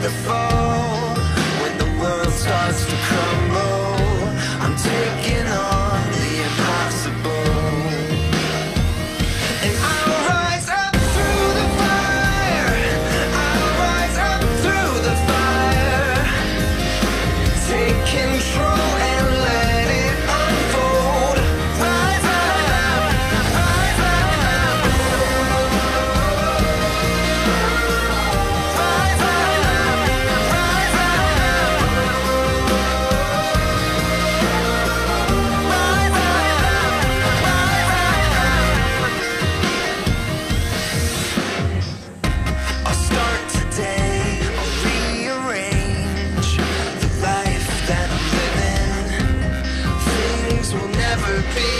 The fall. repeat.